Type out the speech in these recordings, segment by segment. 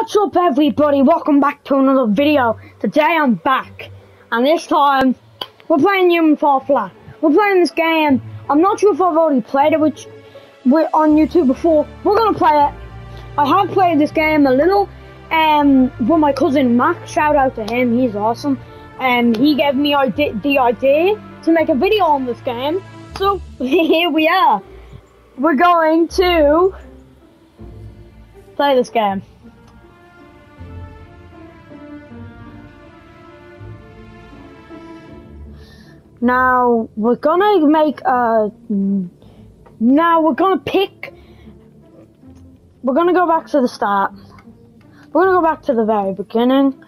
What's up everybody, welcome back to another video. Today I'm back, and this time, we're playing Human Fall Flat. We're playing this game, I'm not sure if I've already played it which, we're on YouTube before. We're gonna play it. I have played this game a little, um, with my cousin Max, shout out to him, he's awesome. And um, he gave me the idea to make a video on this game. So, here we are. We're going to play this game. Now we're gonna make a. Now we're gonna pick. We're gonna go back to the start. We're gonna go back to the very beginning.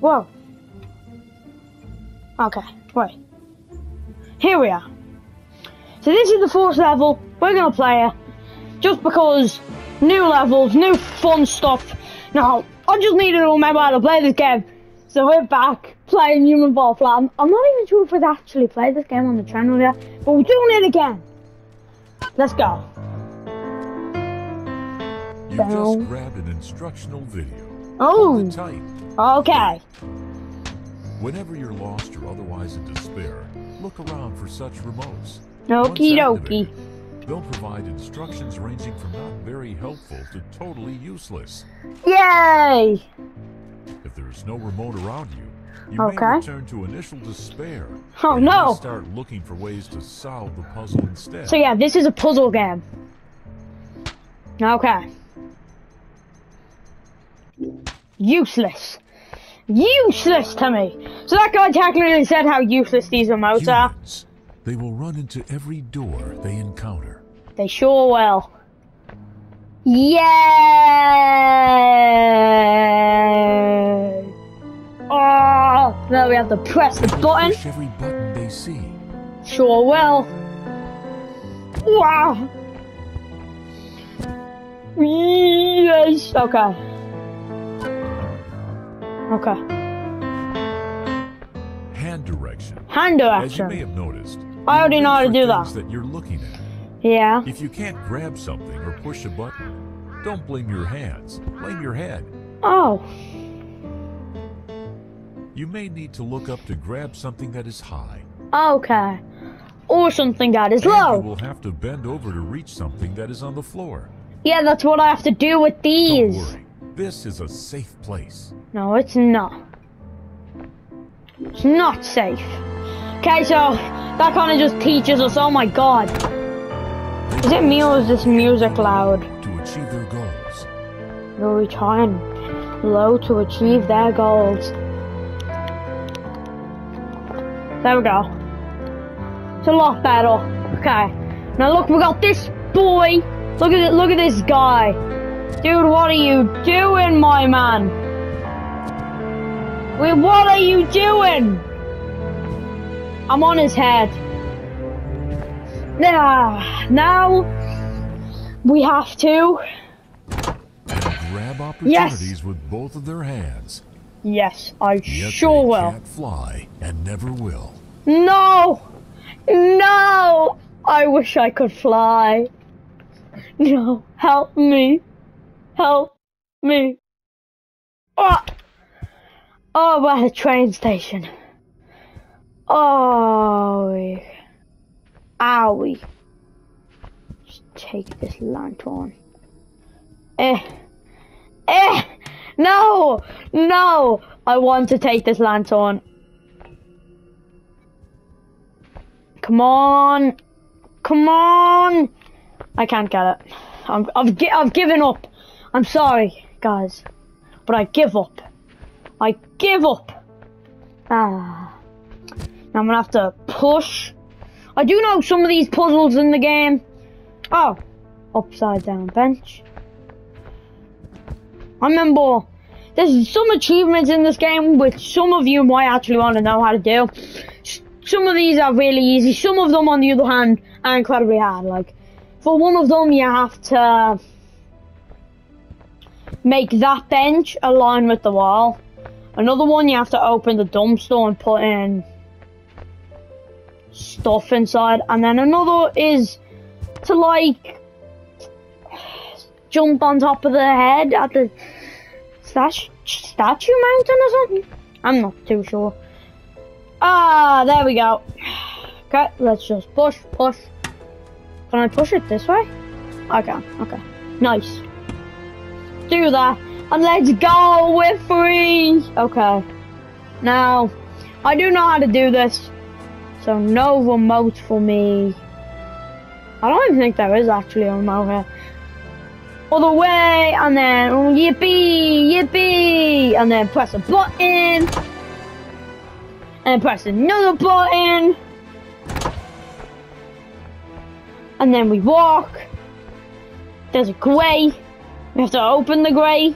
Whoa. Okay, wait. Here we are. So this is the fourth level. We're gonna play it. Just because new levels, new fun stuff. Now, I just needed to remember how to play this game. So we're back playing Human Fall Flat. I'm, I'm not even sure if we've actually played this game on the channel yet, but we're doing it again. Let's go. You just grabbed an instructional video. Oh. Okay. Whenever you're lost or otherwise in despair, look around for such remotes. Okie dokie. They'll provide instructions ranging from not very helpful to totally useless. Yay! If there's no remote around you, you okay. may return to initial despair. Oh no! Start looking for ways to solve the puzzle instead. So yeah, this is a puzzle game. Okay. Useless. Useless to me. So that guy technically said how useless these remotes Humans. are. They will run into every door they encounter. They sure will. Yeah. Oh, now we have to press the button. Push every button they see. Sure will. Wow. Yes. Okay. Okay. Hand direction. Hand direction. As you may have noticed, I already know how to do that. that you're looking at. Yeah. If you can't grab something or push a button, don't blame your hands. Blame your head. Oh. You may need to look up to grab something that is high. Okay. Or something that is and low. You will have to bend over to reach something that is on the floor. Yeah, that's what I have to do with these. Don't worry. This is a safe place. No, it's not. It's not safe. Okay, so that kind of just teaches us. Oh my god. Is it me or is this music loud? To achieve their goals. Very trying low to achieve their goals. There we go. It's a lot better. Okay. Now look, we got this boy. Look at it. Look at this guy. Dude, what are you doing, my man? Wait, what are you doing? I'm on his head. Now, now we have to grab opportunities yes. with both of their hands. Yes, I Yet sure will. Can't fly and never will. No, no! I wish I could fly. No, help me, help me. Oh, oh, we're at a train station. Oh, owie. Just take this lantern. Eh. Eh! No! No! I want to take this lantern. Come on! Come on! I can't get it. I'm, I've, gi I've given up. I'm sorry, guys. But I give up. I give up. Ah. Now I'm gonna have to push. I do know some of these puzzles in the game. Oh. Upside down bench. I remember there's some achievements in this game which some of you might actually want to know how to do. Some of these are really easy. Some of them, on the other hand, are incredibly hard. Like, for one of them, you have to make that bench align with the wall. Another one, you have to open the dumpster and put in stuff inside. And then another is to, like, jump on top of the head at the statue mountain or something? I'm not too sure. Ah, there we go. Okay, let's just push, push. Can I push it this way? I can, okay. Nice. Do that. And let's go, we're free! Okay. Now, I do know how to do this. So no remote for me. I don't even think there is actually a remote here. Other way, and then yippee, yippee, and then press a button, and press another button, and then we walk. There's a grey. We have to open the grey.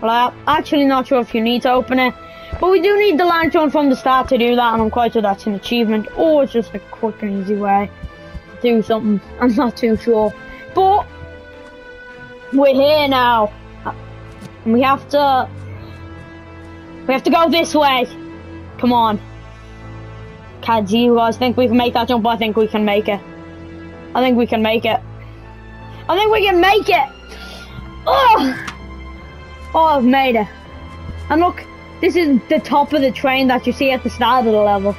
Well, I'm actually not sure if you need to open it. But we do need the lantern from the start to do that, and I'm quite sure that's an achievement, or it's just a quick and easy way to do something. I'm not too sure. But we're here now. And we have to we have to go this way. Come on. Can do you guys think we can make that jump? I think we can make it. I think we can make it. I think we can make it! Oh! Oh, I've made it. And look, this is the top of the train that you see at the start of the level.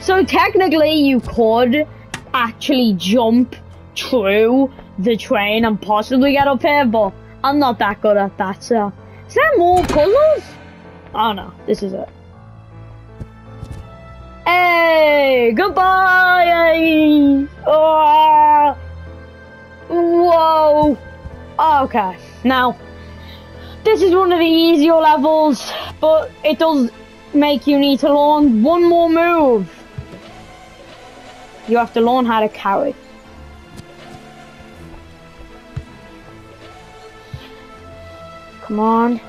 So technically you could actually jump through the train and possibly get up here, but I'm not that good at that, so. Is there more puzzles? Oh no, this is it. Hey, goodbye! Ah. Oh, whoa! Okay, now, this is one of the easier levels, but it does make you need to learn one more move. You have to learn how to carry. Come on.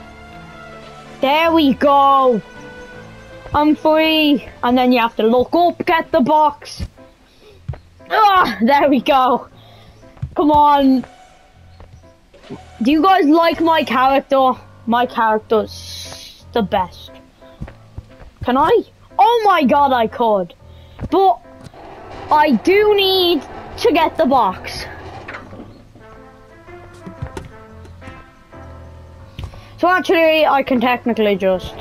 There we go. I'm free. And then you have to look up, get the box. Ah, there we go. Come on. Do you guys like my character? My character's the best. Can I? Oh my god, I could. But I do need to get the box. So actually, I can technically just...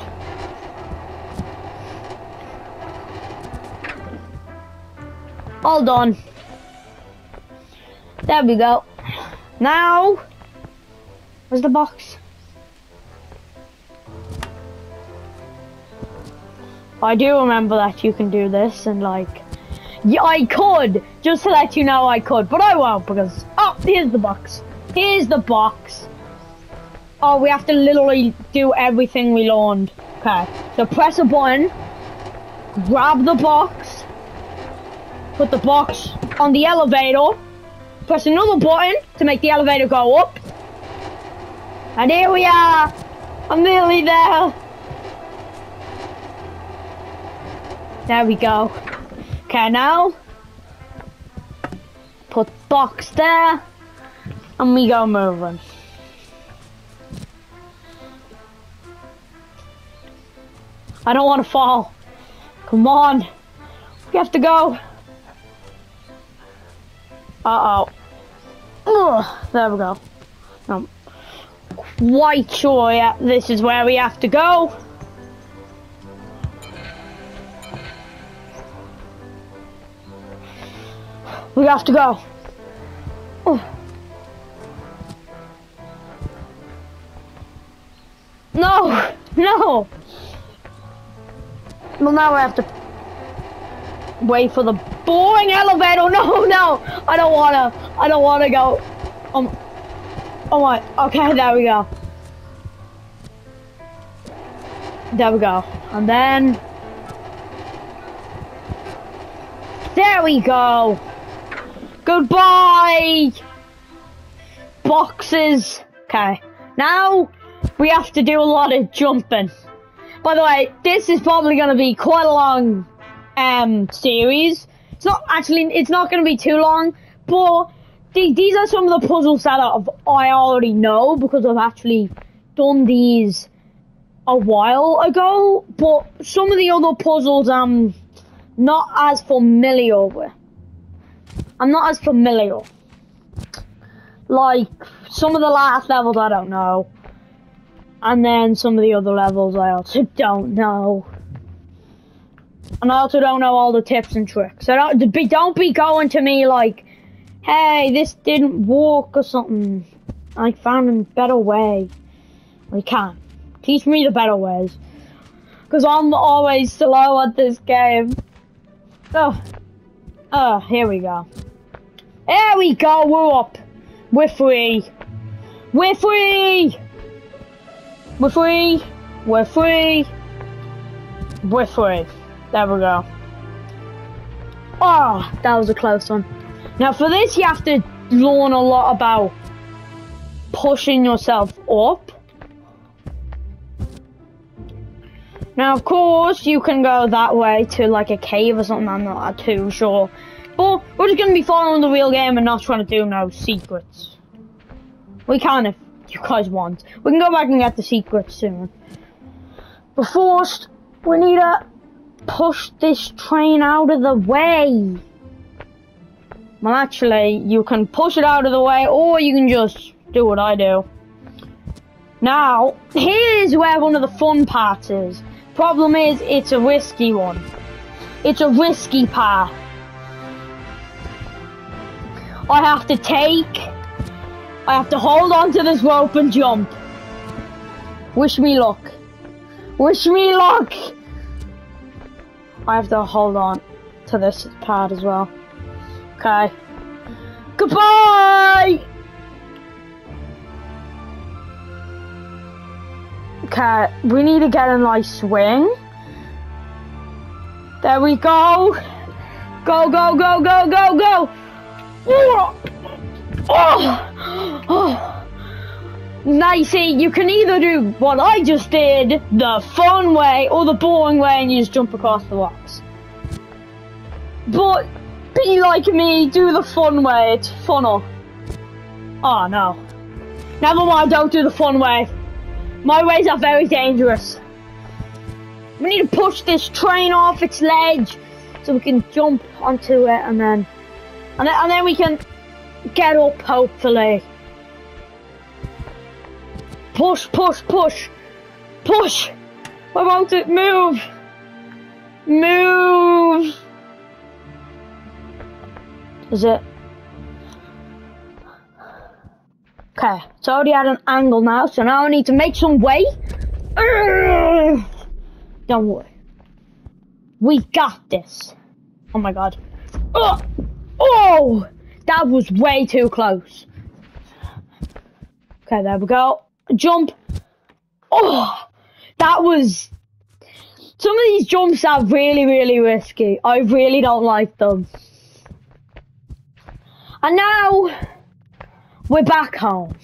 All done. There we go. Now, where's the box? I do remember that you can do this and like, yeah, I could, just to let you know I could, but I won't because, oh, here's the box. Here's the box. Oh, we have to literally do everything we learned. Okay, so press a button, grab the box, put the box on the elevator, press another button to make the elevator go up, and here we are. I'm nearly there. There we go. Okay, now put box there, and we go moving. I don't want to fall. Come on. We have to go. Uh-oh. There we go. Um, I'm quite sure yeah, this is where we have to go. We have to go. Oh. No! No! Well, now I have to wait for the boring elevator. No, no, I don't wanna. I don't wanna go. Um. Oh my. Okay, there we go. There we go. And then. There we go. Goodbye. Boxes. Okay. Now we have to do a lot of jumping. By the way, this is probably going to be quite a long um, series. It's not actually, it's not going to be too long, but th these are some of the puzzles that I've, I already know because I've actually done these a while ago. But some of the other puzzles I'm not as familiar with. I'm not as familiar. Like, some of the last levels I don't know. And then some of the other levels I also don't know. And I also don't know all the tips and tricks. So don't be, don't be going to me like, hey, this didn't work or something. I found a better way. You can't. Teach me the better ways. Because I'm always slow at this game. Oh. Oh, here we go. There we go, we're up. We're free. We're free! We're free. We're free. We're free. There we go. Oh, that was a close one. Now for this you have to learn a lot about pushing yourself up. Now of course you can go that way to like a cave or something, I'm not too sure. But we're just gonna be following the real game and not trying to do no secrets. We can if you guys want. We can go back and get the secret soon. But first, we need to push this train out of the way. Well, actually, you can push it out of the way, or you can just do what I do. Now, here's where one of the fun parts is. Problem is, it's a risky one. It's a risky path. I have to take, I have to hold on to this rope and jump. Wish me luck. Wish me luck! I have to hold on to this pad as well. Okay. Goodbye! Okay, we need to get a nice swing. There we go. Go, go, go, go, go, go. Oh, oh, oh. Nicey, you can either do what I just did, the fun way, or the boring way, and you just jump across the rocks. But be like me, do the fun way, it's funner. Oh no. Never mind, don't do the fun way. My ways are very dangerous. We need to push this train off its ledge so we can jump onto it and then and then, and then we can get up hopefully. Push, push, push, push. I want it. Move, move. Is it? Okay, it's already at an angle now, so now I need to make some way. Don't worry. We got this. Oh my god. Oh! That was way too close. Okay, there we go. Jump. Oh! That was... Some of these jumps are really, really risky. I really don't like them. And now... We're back home.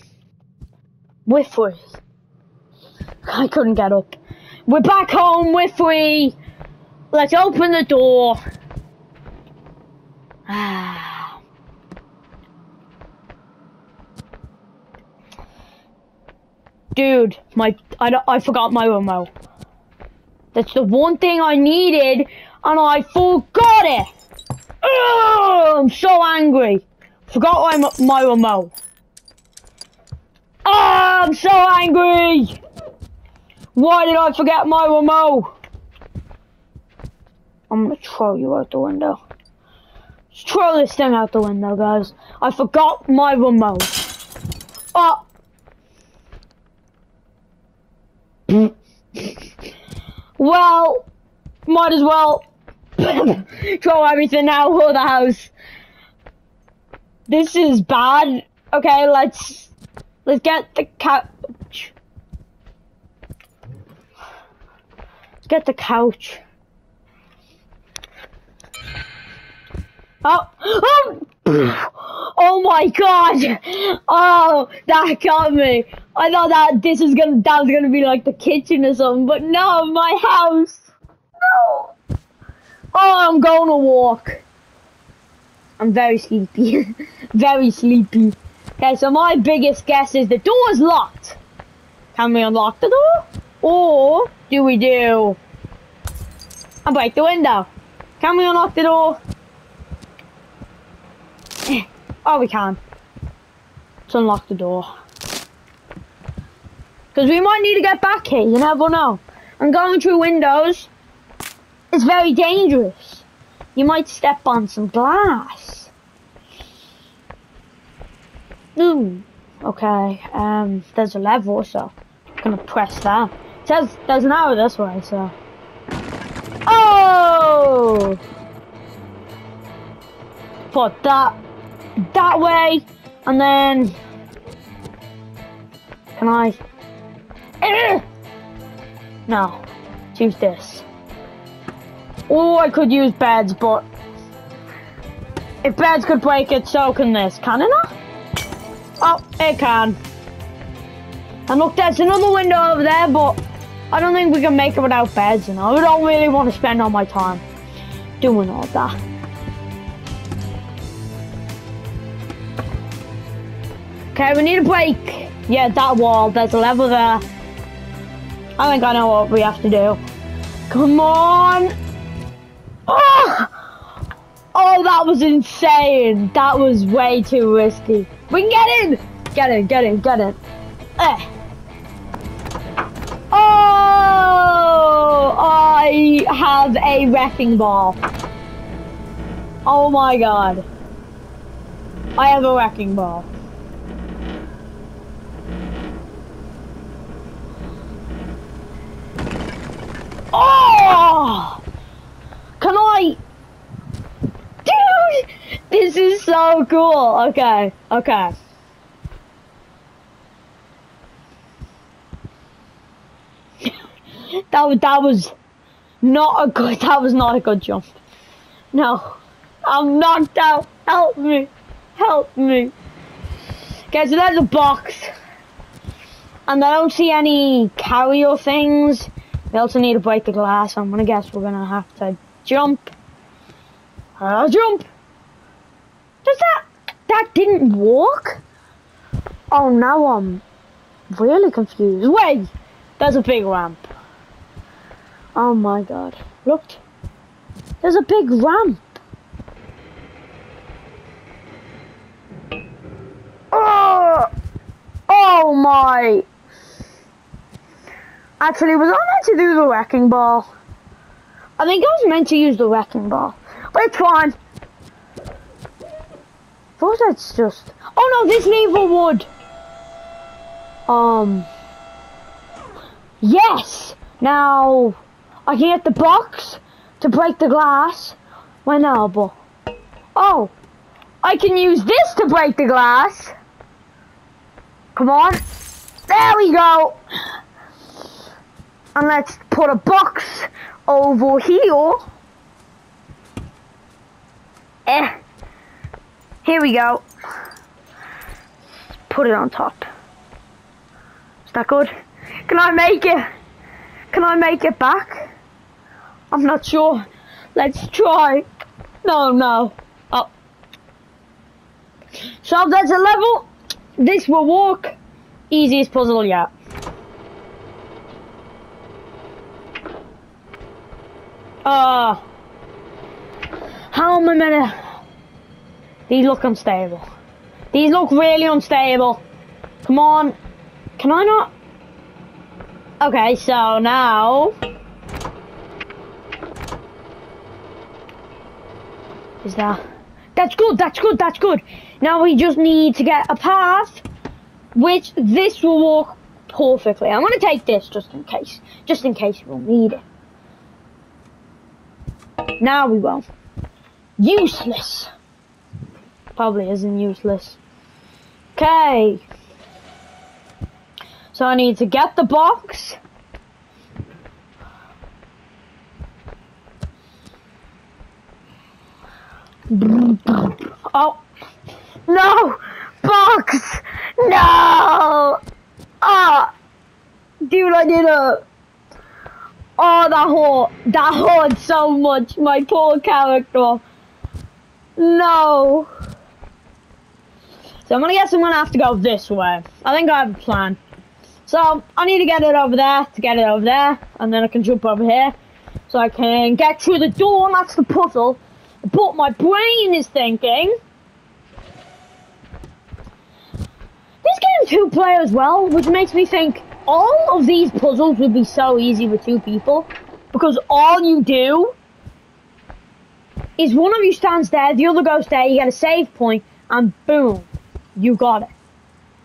We're free. I couldn't get up. We're back home, we're free. Let's open the door. Ah. Dude, my I, I forgot my remote. That's the one thing I needed, and I forgot it. Ugh, I'm so angry. Forgot my, my remote. Oh, I'm so angry! Why did I forget my remote? I'm gonna throw you out the window. Just throw this thing out the window, guys. I forgot my remote. Oh! Well, might as well throw everything out of the house. This is bad. Okay, let's Let's get the couch. Get the couch. Oh, oh, oh my god! Oh, that got me. I thought that this was gonna, that was gonna be like the kitchen or something, but no, my house. No. Oh, I'm going to walk. I'm very sleepy. very sleepy. Okay, so my biggest guess is the door is locked. Can we unlock the door? Or do we do... I break the window. Can we unlock the door? oh, we can. Let's unlock the door. Because we might need to get back here, you never know. And going through windows is very dangerous. You might step on some glass. Ooh, okay, um, there's a level, so I'm gonna press that. It says there's an arrow this way, so. Oh! Put that that way, and then can I? Eh! No, choose this. Oh, I could use beds, but if beds could break it, so can this. Can it not? Oh, it can. And look, there's another window over there, but I don't think we can make it without beds, you know. I don't really want to spend all my time doing all that. Okay, we need a break. Yeah, that wall, there's a level there. I think I know what we have to do. Come on! Oh! Oh, that was insane. That was way too risky. We can get in! Get in, get in, get in. Eh. Oh! I have a wrecking ball. Oh my god. I have a wrecking ball. Oh! Can I? Dude! This is so cool. Okay, okay. that was that was not a good that was not a good jump. No. I'm knocked out. Help me. Help me. Okay, so there's a box. And I don't see any carrier things. We also need to break the glass. I'm gonna guess we're gonna have to jump. Uh, jump! Does that... That didn't work? Oh, now I'm really confused. Wait! There's a big ramp. Oh my god. Look. There's a big ramp. Oh! Oh my! Actually, was I meant to do the wrecking ball? I think I was meant to use the wrecking ball. But it's fine. Thought that's just... Oh no, this lever would... Um... Yes! Now... I can get the box to break the glass. My elbow. Oh! I can use this to break the glass. Come on. There we go. And let's put a box over here. Eh. Here we go. Put it on top. Is that good? Can I make it? Can I make it back? I'm not sure. Let's try. No, no. Oh. So there's a level. This will work. Easiest puzzle yet. Uh, how am I gonna... These look unstable. These look really unstable. Come on. Can I not? Okay, so now... Is that... That's good, that's good, that's good. Now we just need to get a path, which this will walk perfectly. I'm gonna take this just in case. Just in case we'll need it. Now we will. Useless. Probably isn't useless. Okay. So I need to get the box. Oh. No! Box! No! Ah! Dude, I did a... Oh, that hurt. That hurt so much. My poor character. No. So I'm gonna guess I'm gonna have to go this way. I think I have a plan. So I need to get it over there to get it over there, and then I can jump over here, so I can get through the door. And that's the puzzle. But my brain is thinking. This game's two player as well, which makes me think all of these puzzles would be so easy with two people. Because all you do is one of you stands there, the other goes there, you get a save point, and boom, you got it.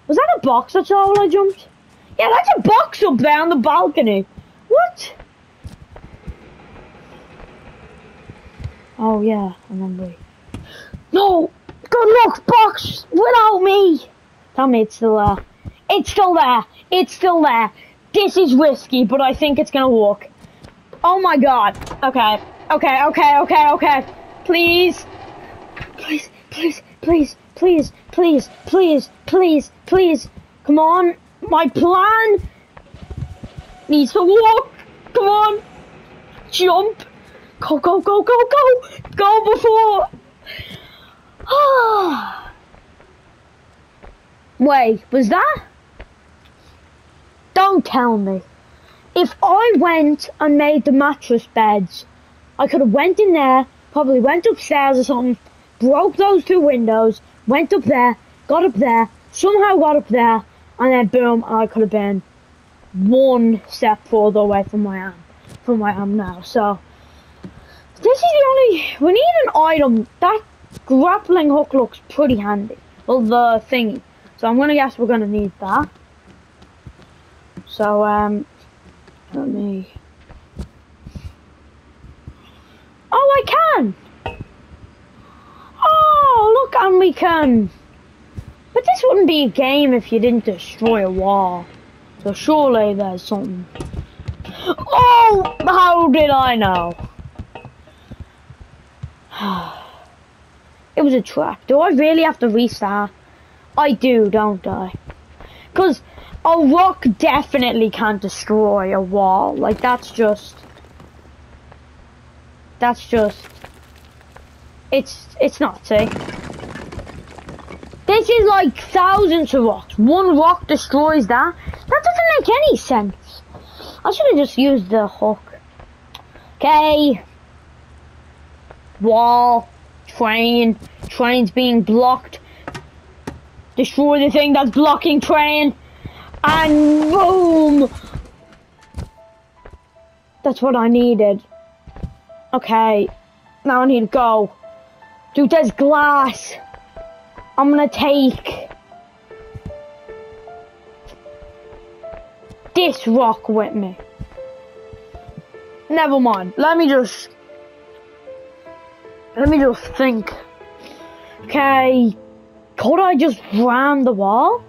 Was that a box that's all I jumped? Yeah, that's a box up there on the balcony. What? Oh yeah, I remember. No! Good luck, box! Without me! Tell me it's still there. It's still there! It's still there! This is risky, but I think it's gonna work. Oh my god. Okay. Okay, okay, okay, okay. Please. Please, please, please, please, please, please, please, please. Come on. My plan needs to work. Come on. Jump. Go, go, go, go, go. Go before. Wait, was that? Don't tell me. If I went and made the mattress beds, I could have went in there, probably went upstairs or something, broke those two windows, went up there, got up there, somehow got up there, and then boom, I could have been one step further away from where I am, from where I am now. So this is the only we need an item. That grappling hook looks pretty handy. Well, the thingy. So I'm gonna guess we're gonna need that. So um, let me. Oh, I can. And we can. But this wouldn't be a game if you didn't destroy a wall. So surely there's something. Oh, how did I know? it was a trap. Do I really have to restart? I do, don't I? Because a rock definitely can't destroy a wall. Like, that's just... That's just... It's, it's not, see? This is like thousands of rocks. One rock destroys that. That doesn't make any sense. I should have just used the hook. Okay. Wall. Train. Train's being blocked. Destroy the thing that's blocking train. And boom! That's what I needed. Okay. Now I need to go. Dude, there's glass. I'm gonna take this rock with me. Never mind. Let me just let me just think. Okay, could I just ram the wall?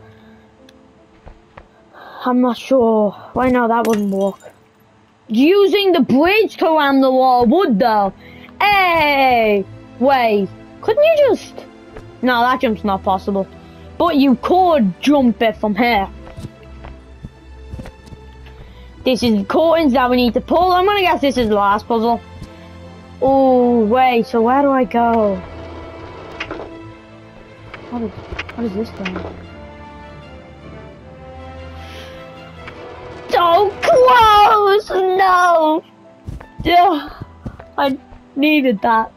I'm not sure. Right now that wouldn't work. Using the bridge to ram the wall would though. Hey! Wait, couldn't you just... No, that jump's not possible. But you could jump it from here. This is the curtains that we need to pull. I'm gonna guess this is the last puzzle. Oh, wait, so where do I go? What is, what is this thing? So close! No! Yeah, I needed that.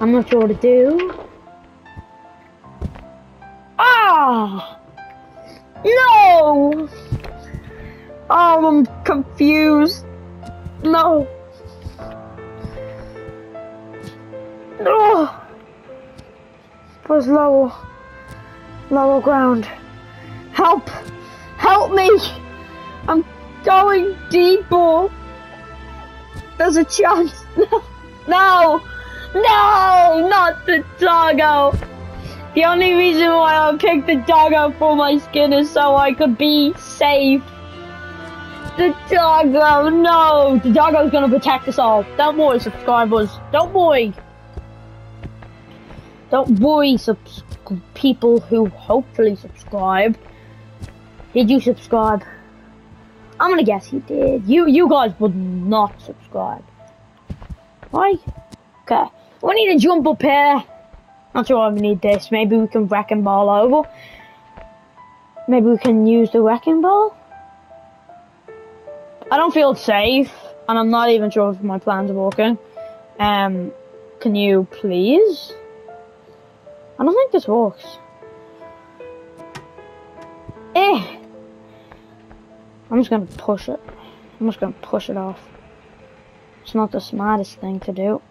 I'm not sure what to do. Ah! No! Oh, I'm confused. No. No. Was lower, lower ground. Help! Help me! I'm going deeper. There's a chance. No! No! Not the doggo! The only reason why I picked the doggo for my skin is so I could be safe. The doggo, oh no! The doggo's gonna protect us all. Don't worry, subscribers. Don't worry. Don't worry, subs people who hopefully subscribe. Did you subscribe? I'm gonna guess you did. You you guys would not subscribe. Why? Okay. We need to jump up here. Not sure why we need this. Maybe we can wrecking ball over. Maybe we can use the wrecking ball. I don't feel safe, and I'm not even sure if my plans are working. Um, can you please? I don't think this works. Eh. I'm just gonna push it. I'm just gonna push it off. It's not the smartest thing to do.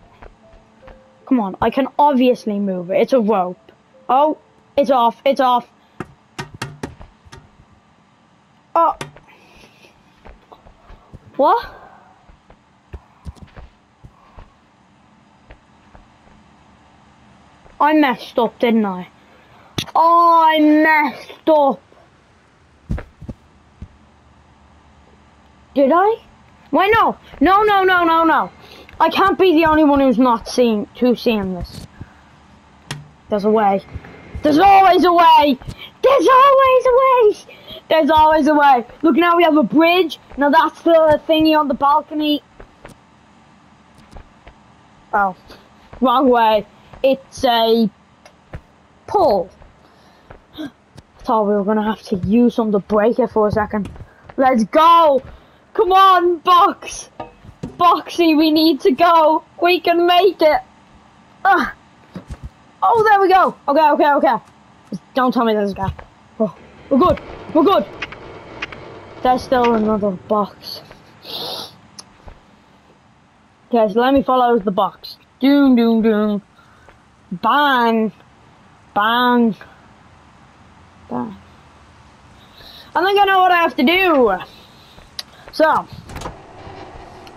Come on, I can obviously move it. It's a rope. Oh, it's off. It's off. Oh. What? I messed up, didn't I? Oh, I messed up. Did I? Wait, no. No, no, no, no, no. I can't be the only one who's not seeing, who's seeing this. There's a way. There's always a way. There's always a way. There's always a way. Look, now we have a bridge. Now that's the thingy on the balcony. Oh, wrong way. It's a pull. I thought we were gonna have to use something to break it for a second. Let's go. Come on, Box! Boxy, we need to go! We can make it! Ah. Oh, there we go! Okay, okay, okay. Don't tell me there's a gap. Oh, we're good! We're good! There's still another box. Okay, so let me follow the box. Doom, doom, doom. Bang! Bang! Bang. I think I know what I have to do. So,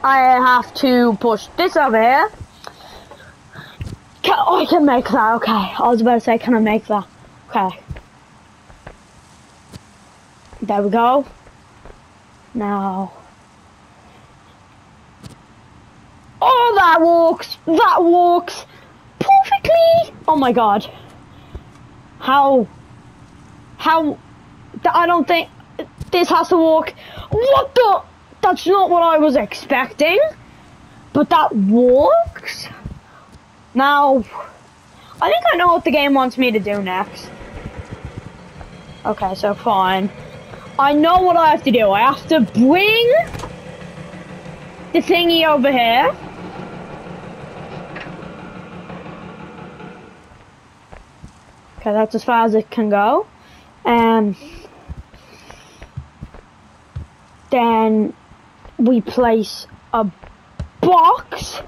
I have to push this over here. Can, oh, I can make that, okay. I was about to say, can I make that? Okay. There we go. Now. Oh, that works! That works! Perfectly! Oh my god. How? How? I don't think this has to work. What the? That's not what I was expecting. But that works. Now, I think I know what the game wants me to do next. Okay, so fine. I know what I have to do. I have to bring the thingy over here. Okay, that's as far as it can go. Um, then we place a box.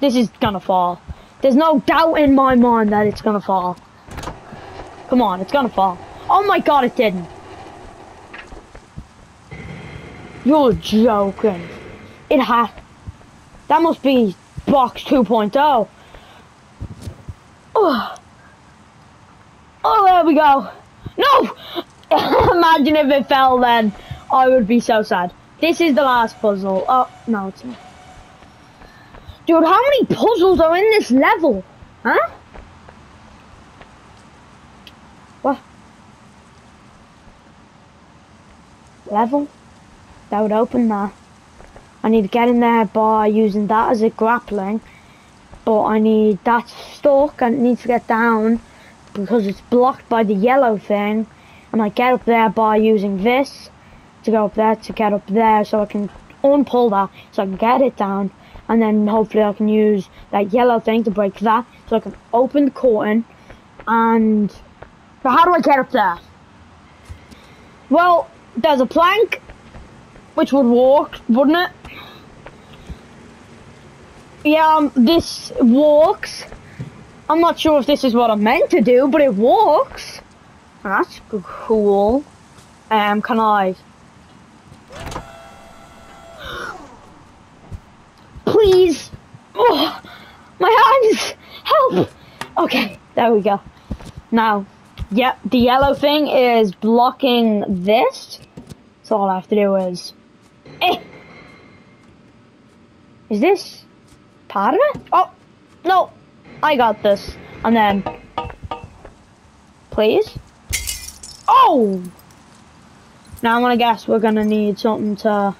This is gonna fall. There's no doubt in my mind that it's gonna fall. Come on, it's gonna fall. Oh my god, it didn't. You're joking. It had. That must be box 2.0. Oh. Oh, there we go. No! Imagine if it fell then. I would be so sad. This is the last puzzle. Oh, no, it's not. Dude, how many puzzles are in this level? Huh? What? Level? That would open that. I need to get in there by using that as a grappling. But I need, that stuck and it needs to get down because it's blocked by the yellow thing. And I get up there by using this to go up there to get up there so I can unpull that so I can get it down and then hopefully I can use that yellow thing to break that so I can open the curtain and but how do I get up there? Well, there's a plank which would work, wouldn't it? Yeah, um, this walks. I'm not sure if this is what I'm meant to do, but it walks. That's cool. Um, can I Please! Oh, my hands! Help! Okay, there we go. Now, yep, the yellow thing is blocking this. So all I have to do is... Eh! Is this part of it? Oh, no! I got this. And then... Please? Oh! Now I'm gonna guess we're gonna need something to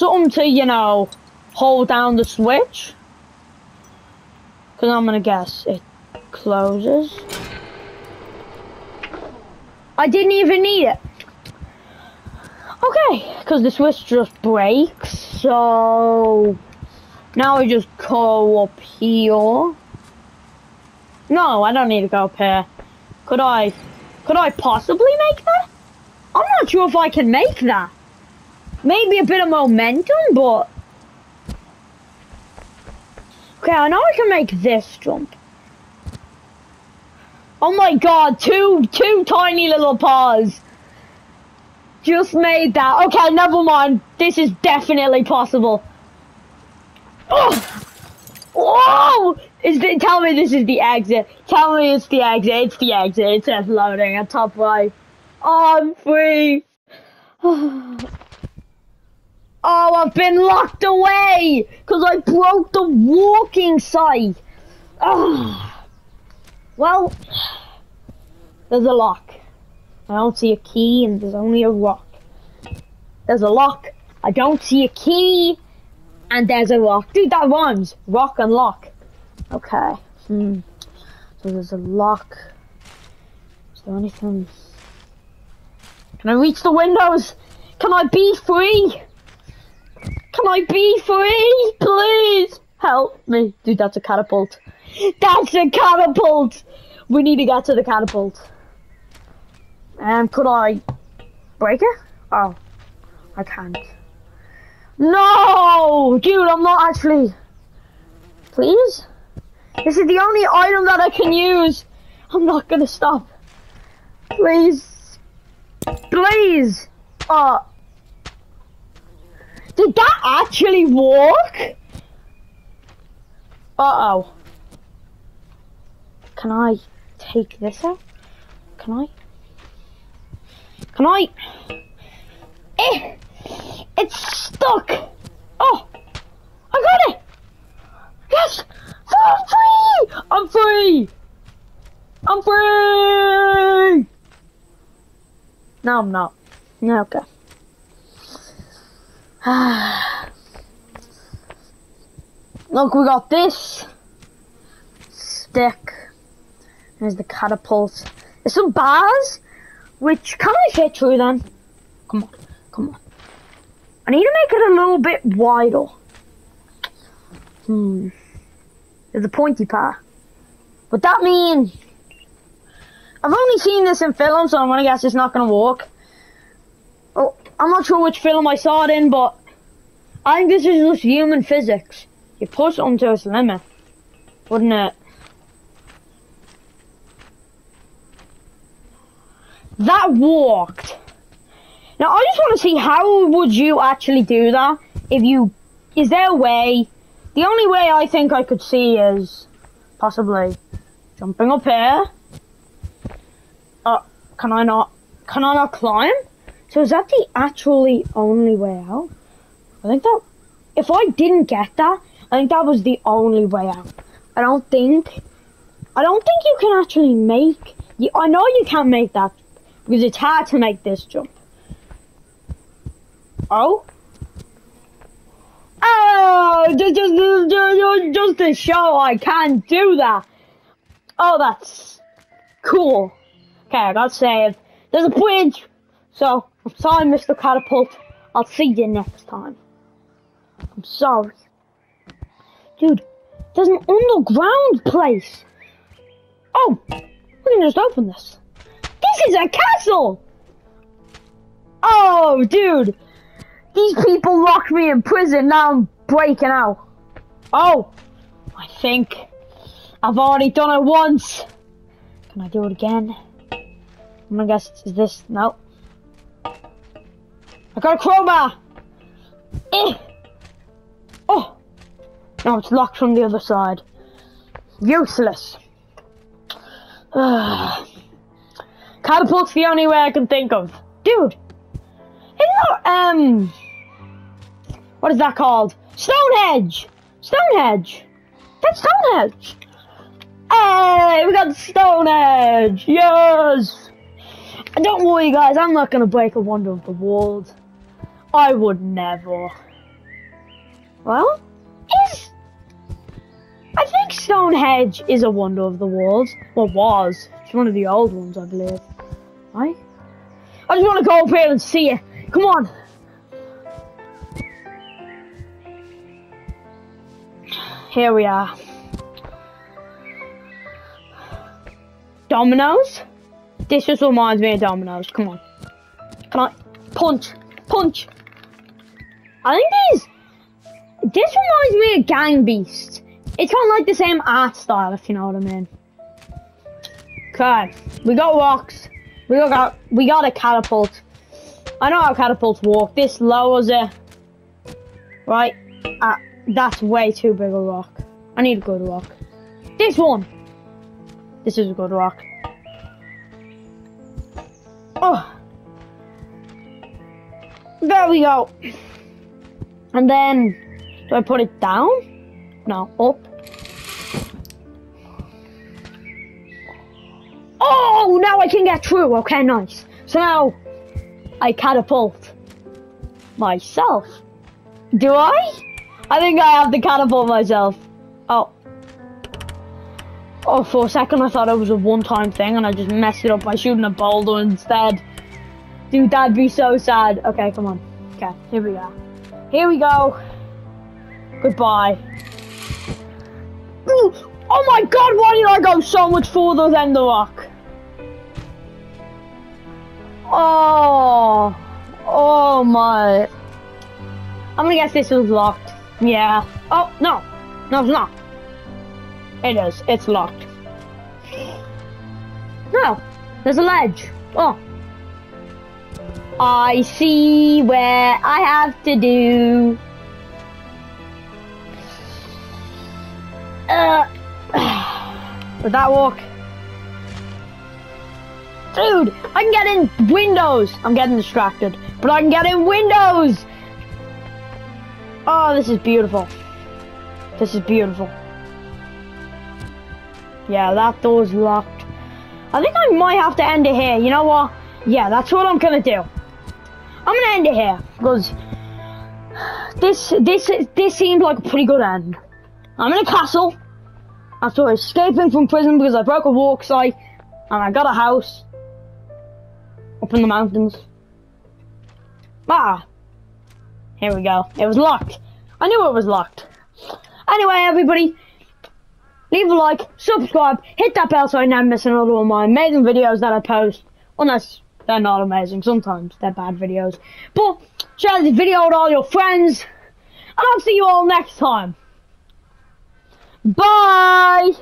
something to, you know, hold down the switch. Because I'm going to guess it closes. I didn't even need it. Okay, because the switch just breaks. So now I just go up here. No, I don't need to go up here. Could I? Could I possibly make that? I'm not sure if I can make that. Maybe a bit of momentum, but... Okay, I know I can make this jump. Oh my god, two, two tiny little paws. Just made that. Okay, never mind. This is definitely possible. Oh! Whoa! Is the, tell me this is the exit. Tell me it's the exit. It's the exit. It says loading at top right. Oh, I'm free. Oh. Oh, I've been locked away because I broke the walking site. Oh. Well, there's a lock. I don't see a key and there's only a rock. There's a lock. I don't see a key and there's a lock. Dude, that rhymes. Rock and lock. Okay. Hmm. So there's a lock. Is there anything? Can I reach the windows? Can I be free? Can I be free? Please help me. Dude, that's a catapult. That's a catapult! We need to get to the catapult. And um, could I break it? Oh, I can't. No! Dude, I'm not actually... Please? This is the only item that I can use. I'm not gonna stop. Please. Please. Oh, did that actually work? Uh-oh. Can I take this out? Can I? Can I? Eh! It's stuck! Oh! I got it! Yes! I'm free! I'm free! I'm free! No, I'm not. No, okay. Look, we got this stick. There's the catapult. There's some bars, which can I fit through them? Come on, come on. I need to make it a little bit wider. Hmm. There's a pointy part. But that means I've only seen this in film, so I'm gonna guess it's not gonna work. I'm not sure which film I saw it in, but I think this is just human physics. You push them to its limit, wouldn't it? That walked. Now I just want to see how would you actually do that if you, is there a way, the only way I think I could see is possibly jumping up here. Uh, can I not, can I not climb? So is that the actually only way out? I think that, if I didn't get that, I think that was the only way out. I don't think, I don't think you can actually make, you, I know you can't make that, because it's hard to make this jump. Oh? Oh, just, just, just, to show I can't do that. Oh, that's cool. Okay, I got saved. There's a bridge. So, I'm sorry, Mr. Catapult. I'll see you next time. I'm sorry. Dude, there's an underground place. Oh, we can just open this. This is a castle! Oh, dude. These people locked me in prison. Now I'm breaking out. Oh, I think I've already done it once. Can I do it again? I'm gonna guess, is this, no. I got a crowbar! Eh. Oh! No, it's locked from the other side. Useless. Catapult's the only way I can think of. Dude! Isn't um... What is that called? Stonehenge! Stonehenge! That's Stonehenge! Hey, we got Stonehenge! Yes! And don't worry guys, I'm not gonna break a wonder of the world. I would never. Well, is... I think Stonehenge is a wonder of the world. Well, was. It's one of the old ones, I believe. Right? I just want to go up here and see it. Come on. Here we are. Dominoes? this just reminds me of dominoes. Come on. Can I punch? Punch. I think these. This reminds me of Gang Beast. It's kind of like the same art style, if you know what I mean. Okay, we got rocks. We got we got a catapult. I know how catapults work. This lowers it. Right? Uh, that's way too big a rock. I need a good rock. This one. This is a good rock. Oh. There we go. And then, do I put it down? No, up. Oh, now I can get through. Okay, nice. So now, I catapult myself. Do I? I think I have to catapult myself. Oh. Oh, for a second I thought it was a one-time thing and I just messed it up by shooting a boulder instead. Dude, that'd be so sad. Okay, come on. Okay, here we go. Here we go. Goodbye. Oh my god, why did I go so much further than the rock? Oh. Oh my. I'm gonna guess this was locked. Yeah. Oh, no. No, it's not. It is. It's locked. No. There's a ledge. Oh. I see where I have to do. Uh, that work? Dude, I can get in windows. I'm getting distracted, but I can get in windows. Oh, this is beautiful. This is beautiful. Yeah, that door's locked. I think I might have to end it here. You know what? Yeah, that's what I'm gonna do. I'm gonna end it here because this this this seems like a pretty good end. I'm in a castle after escaping from prison because I broke a walk site and I got a house up in the mountains. Ah, here we go. It was locked. I knew it was locked. Anyway, everybody, leave a like, subscribe, hit that bell so you never miss another one of my amazing videos that I post. Unless they're not amazing. Sometimes they're bad videos. But share this video with all your friends. And I'll see you all next time. Bye!